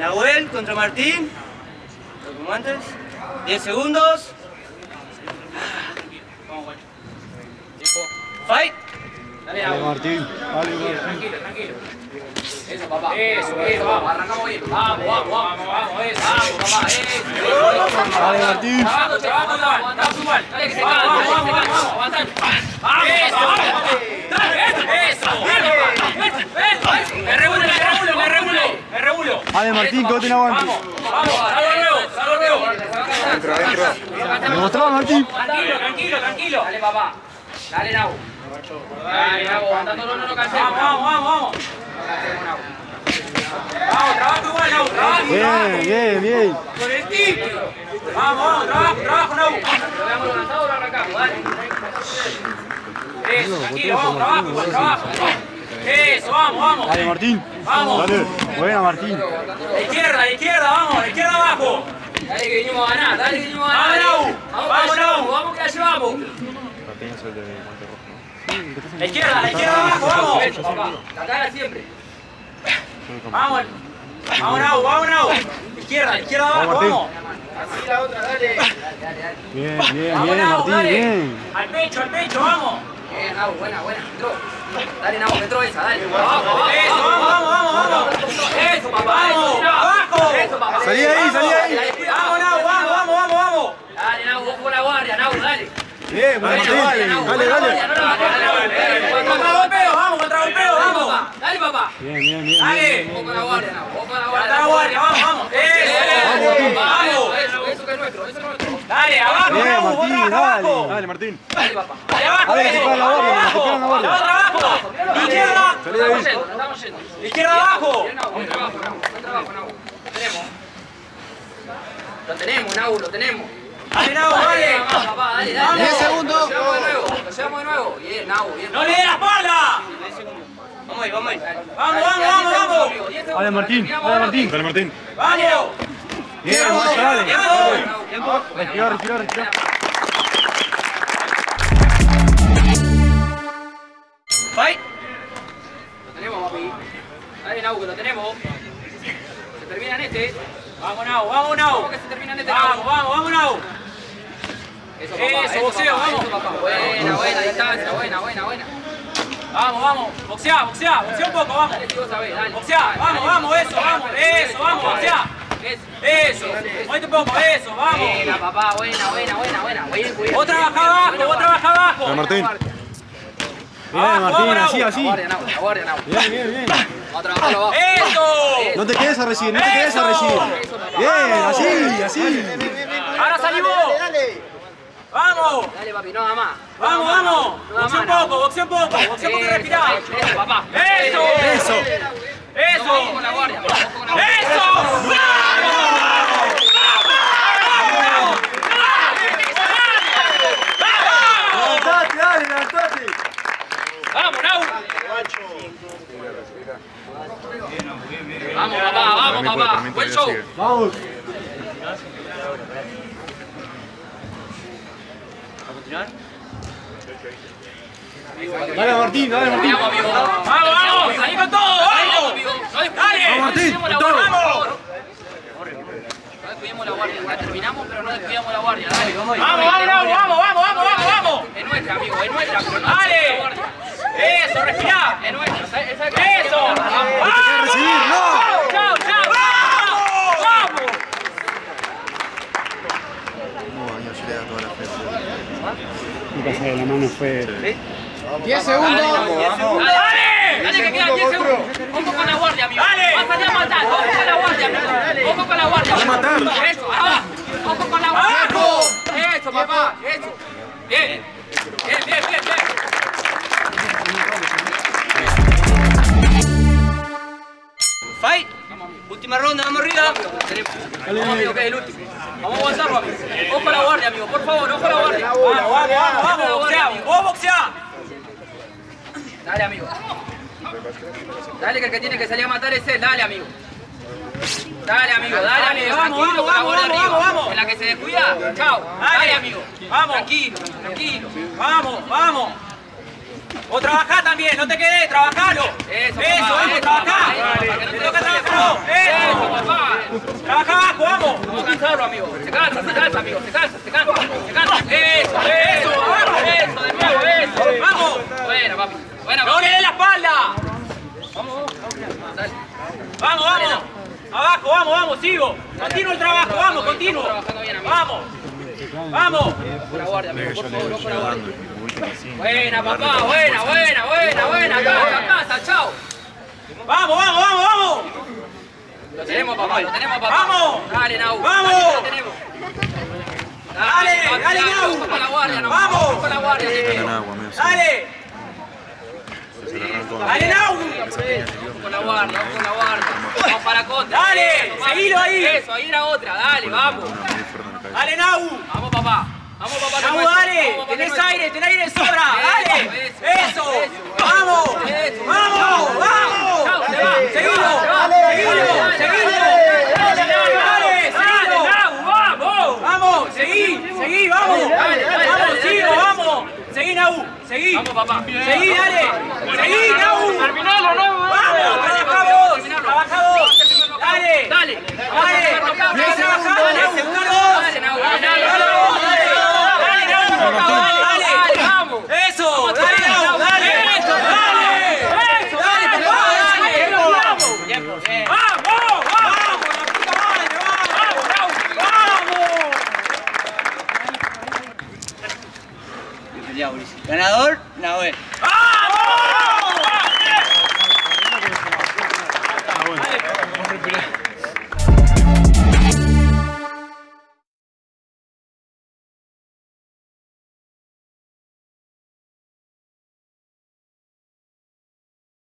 Nahuel contra Martín. Como antes. 10 segundos. Vamos, Juan. Tiempo. Fight. Dale, Dale. Martín, dale Martín. Tranquilo, tranquilo. Eso, papá. Eso, eso, vamos, arrancamos bien. Vamos, vamos, vamos, vamos, eso. Vamos, papá, eso. Dale Martín. Dale que se vamos, vamos, vamos. Vamos. Dale, eso, eso. Bien, papá. Eso, eso. Me regulo, me regulo, me regulo. Me Dale Martín, que vos tenés aguante. Vamos, vamos, salgo nuevo, salgo nuevo. Adentro, adentro. Demostrá Martín. Tranquilo, tranquilo, tranquilo. Dale, papá. Dale, Nau. Dale, Nau, aguantándolo, no lo cansemos. Vamos, vamos, vamos. Vamos, trabajo igual, Nau, trabajo, Bien, trabajo. bien, bien. Con el título. Vamos, vamos, trabajo, trabajo, Nau. Lo veamos lanzado, lo arrancamos, dale. Eso, tranquilo, vamos, trabajo, igual, trabajo. Eso, vamos, vamos. Dale Martín. Vamos. Dale. Buena Martín. La izquierda, la izquierda, vamos, la izquierda abajo. Dale que venimos a ganar, dale que venimos a Vamos, ganar. Vamos, Vamos, que la Nau. llevamos, vamos que la llevamos. La izquierda, la izquierda abajo, vamos. La cara siempre. Vamos, vamos, Nau, vamos, Nau. Izquierda, izquierda abajo, vamos. Así la otra, dale. Bien, bien, Vamos, bien Martín, dale. bien. Al pecho, al pecho, vamos. Bien, Nau, buena, buena. Entró. Dale, Nau, entró esa, dale. Eso, vamos, vamos, vamos, vamos. Eso, papá. Vamos, eso, abajo. Eso, papá. Salí ahí, salí ahí. Vamos, Nau, vamos, vamos, vamos, vamos. Dale, Nau, vos con la guardia, Nau, dale. Bien, Nau, Dale, dale. dale, dale, dale. Contra golpeo, vamos, contra golpeo, vamos. papá. Dale, papá. Bien, bien, bien. Dale. Vos con la guardia, Nau. Vos con la guardia. Contra la guardia, vamos, vamos. Eso, vamos. Eso, eso que es nuestro, eso es nuestro. Dale, abajo, Bien, Martín, dale. abajo. Dale Martín. Dale, papá. Dale, abajo, Dale, se la guardia, que se Abajo. la otra abajo. Izquierda. Estamos yendo, estamos yendo. izquierda abajo. Buen trabajo, Nau. Buen trabajo, Nau. Lo tenemos. Lo tenemos, Nau, lo tenemos. Dale, Nau, Dale, papá, dale, dale. Diez segundos. Lo llevamos de nuevo, lo llevamos de nuevo. Bien, Nau, bien. No le dé la espalda. Vamos ahí, vamos ahí. Vamos, vamos, vamos, vamos. Dale Martín, dale Martín. Dale Martín. Vamos. Bien, dale. Tiempo. Tiempo. Respira, respira, respira. Fight. Lo tenemos, papi. Dale, Nau, que lo tenemos. Se termina en este. Vamos, Nau, vamos, Nau. ¿Cómo que se termina en este, Vamos, vamos, vamos, Nau. Eso, Eso, boxeo, papá, vamos. Eso, papá. Buena, buena distancia, buena, buena, buena. Vamos, vamos. Boxea, boxea, boxea un poco, vamos. Dale, sabés, dale. Boxea, Dale, vamos, dale, vamos, eso, vamos, eso, vamos, boxea. Eso. Eso. Muévete un poco, eso, vamos. Buena, papá, buena, buena, buena, buena. Bien, cuidado. Vos trabajá abajo, vos trabajá abajo. Martín. Bien, Abajo, Martín, así, La así. guardia, Nau, la guardia, Nau. Bien, bien, bien. Vamos a trabajarlo abajo. Eso. No te quedes a recibir, no te quedes a recibir. Bien, así, así. Ahora salí vos. Vamos. Dale, papi, no da más. Vamos, vamos. Boxea un poco, boxea un poco, boxea un poco y Eso, respirá. Eso, papá. Eso. Eso. Eso. Vamos con la guardia. Vamos con la guardia. ¡Eso! Levantate, dale, levantate. ¡Vamos, Nau! Vamos, papá, vamos, papá. Buen show. Vamos. Dale Martín, dale Martín. Vamos. ¡Vamos, vamos! ¡Salí con todo! ¡Vamos! ¡Dale! no Martín, con todo. favor. No descuidemos la guardia. La terminamos, pero no descuidamos la guardia. Dale, vamos. ¡Vamos, vamos, vamos, vamos, vamos, vamos, vamos, vamos! Es nuestra, amigo, es nuestra, pero no ¡Dale! ¡Eso, respirá! Es. ¿sabes? ¡Eso! Vamos. No. ¡Chao, chao! ¡Vamos! ¡Vamos! Mi pasada de la mano fue. 10 segundos. Dale, ¡Dale! dale que quedan 10 segundos. Ojo con la guardia, amigo. Dale. Va a salir a matar. Ojo con la guardia, amigo. Ojo con la guardia. Va a matar. Eso, abajo. Ojo con la guardia. ¡Abajo! Vamos, amigo, que es el último. Vamos a avanzarlo, amigo. Ojo a la guardia, amigo. Por favor, ojo a la guardia. Vamos, vamos, vamos, vamos, boxea. Vos boxea. Dale, amigo. Dale, que el que tiene que salir a matar es él. Dale, amigo. Dale, amigo, dale, amigo. vamos, Tranquilo, vamos, la vamos, guardia vamos. En la que se descuida, chao. Dale. Dale, amigo. Vamos. Tranquilo, tranquilo. Vamos, vamos. Vos trabajá también, no te quedes, trabajalo. Eso, Eso, eso, trabajá. que no Te te toca descuides. trabajar. Eso, Eso. papá. solo, amigo. Se cansa, se cansa, amigo. Se cansa, se cansa, se cansa. Eso, eso, vamos, eso, de nuevo, eso. ¡Vamos! Buena, papi. Buena, ¡No papi. le dé la espalda! Dale. ¡Vamos, vamos! Abajo, vamos, vamos, sigo. Continuo el trabajo, vamos, continuo. Vamos. Vamos. Por la guardia, amigo, por favor, no por la guardia. Buena, papá, buena, buena, buena, buena. Casa, casa, chao. Vamos, vamos, vamos, vamos. Lo tenemos, papá, lo tenemos, papá. ¡Vamos! Dale, Nau. ¡Vamos! Dale, lo tenemos. Dale, dale, dale, Nau. ojo con la guardia, no. ¡Vamos! con la guardia. Dale. Dale, Nau. Con la guardia, con la guardia. Vamos para contra. Dale, seguilo ahí. Eso, ahí era otra, dale, vamos. Dale, Nau. Vamos, papá. Vamos, papá. Nau, dale. Vamos, Tenés aire, tenés aire Seguí, vamos. Vamos, sigo, vamos. Seguí, Nahu. Seguí. Vamos, papá. Seguí, dale. Seguí, Nahu. Terminalo, Vamos, trabaja vos. Trabaja. Dale. Dale. Dale. Dale. Ganador, Nahuel. ¡Vamos! Ah, ¡Vamos!